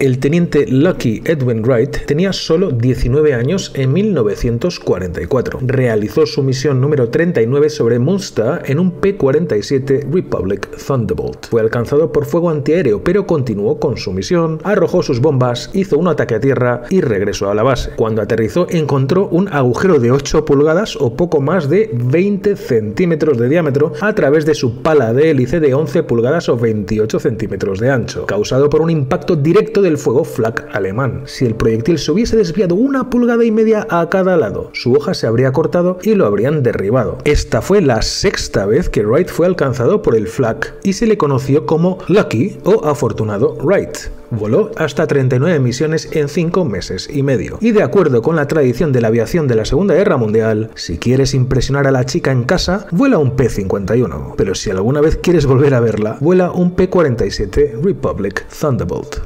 El teniente Lucky Edwin Wright tenía solo 19 años en 1944. Realizó su misión número 39 sobre Munster en un P-47 Republic Thunderbolt. Fue alcanzado por fuego antiaéreo, pero continuó con su misión, arrojó sus bombas, hizo un ataque a tierra y regresó a la base. Cuando aterrizó encontró un agujero de 8 pulgadas o poco más de 20 centímetros de diámetro a través de su pala de hélice de 11 pulgadas o 28 centímetros de ancho, causado por un impacto directo de el fuego flak alemán. Si el proyectil se hubiese desviado una pulgada y media a cada lado, su hoja se habría cortado y lo habrían derribado. Esta fue la sexta vez que Wright fue alcanzado por el flak y se le conoció como Lucky o afortunado Wright. Voló hasta 39 misiones en 5 meses y medio. Y de acuerdo con la tradición de la aviación de la Segunda Guerra Mundial, si quieres impresionar a la chica en casa, vuela un P-51. Pero si alguna vez quieres volver a verla, vuela un P-47 Republic Thunderbolt.